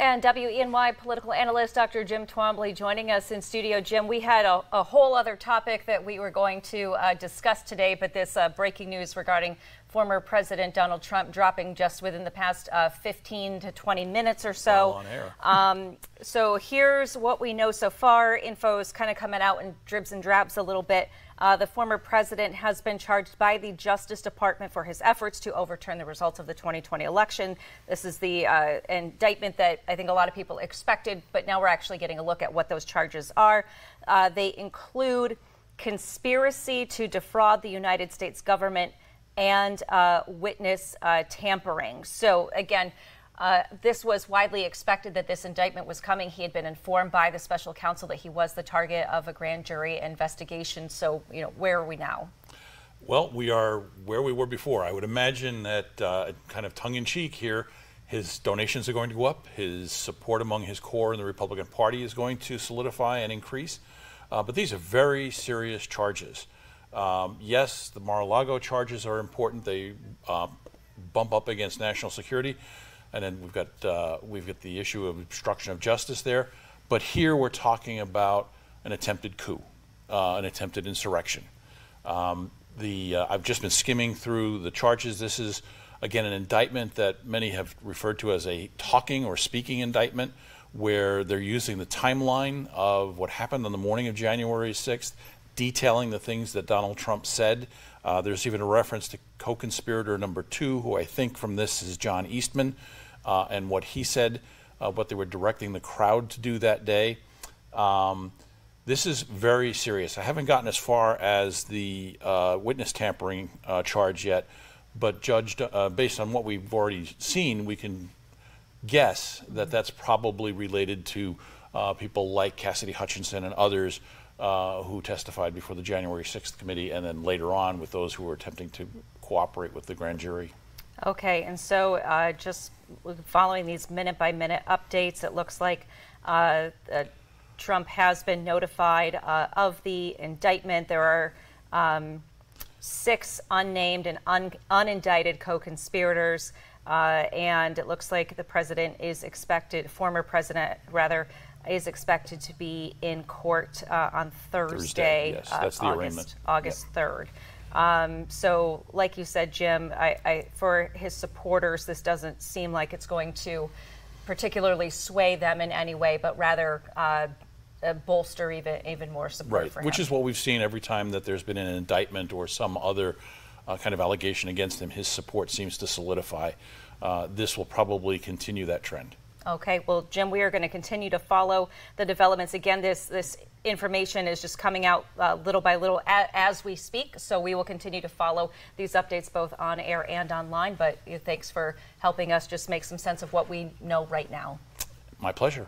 And WENY political analyst Dr. Jim Twombly joining us in studio. Jim, we had a, a whole other topic that we were going to uh, discuss today, but this uh, breaking news regarding former President Donald Trump dropping just within the past uh, 15 to 20 minutes or so. Um, so here's what we know so far. Info is kind of coming out in dribs and drabs a little bit. Uh, the former president has been charged by the Justice Department for his efforts to overturn the results of the 2020 election. This is the uh, indictment that I think a lot of people expected, but now we're actually getting a look at what those charges are. Uh, they include conspiracy to defraud the United States government and uh, witness uh, tampering. So, again, uh, this was widely expected that this indictment was coming. He had been informed by the special counsel that he was the target of a grand jury investigation. So, you know, where are we now? Well, we are where we were before. I would imagine that, uh, kind of tongue in cheek here, his donations are going to go up. His support among his core in the Republican Party is going to solidify and increase. Uh, but these are very serious charges. Um, yes, the Mar-a-Lago charges are important. They uh, bump up against national security. And then we've got, uh, we've got the issue of obstruction of justice there. But here we're talking about an attempted coup, uh, an attempted insurrection. Um, the, uh, I've just been skimming through the charges. This is, again, an indictment that many have referred to as a talking or speaking indictment, where they're using the timeline of what happened on the morning of January 6th, detailing the things that Donald Trump said. Uh, there's even a reference to co conspirator number two, who I think from this is John Eastman uh, and what he said, uh, what they were directing the crowd to do that day. Um, this is very serious. I haven't gotten as far as the uh, witness tampering uh, charge yet, but judged uh, based on what we've already seen, we can guess that that's probably related to uh, people like Cassidy Hutchinson and others who testified before the January 6th committee, and then later on with those who were attempting to cooperate with the grand jury. Okay, and so uh, just following these minute by minute updates, it looks like uh, uh, Trump has been notified uh, of the indictment. There are um, six unnamed and un- unindicted co conspirators. Uh, and it looks like the president is expected, former president rather, is expected to be in court uh, on Thursday, Thursday yes, the August, arraignment. August Yep. 3rd. Um, so, like you said, Jim, I, I, for his supporters, this doesn't seem like it's going to particularly sway them in any way, but rather uh, uh, bolster even even more support Right, for which is what we've seen every time that there's been an indictment or some other uh, kind of allegation against him. His support seems to solidify. Uh, this will probably continue that trend. Okay, well, Jim, we are going to continue to follow the developments. Again, this this information is just coming out uh, little by little a- as we speak, so we will continue to follow these updates both on air and online. But thanks for helping us just make some sense of what we know right now. My pleasure.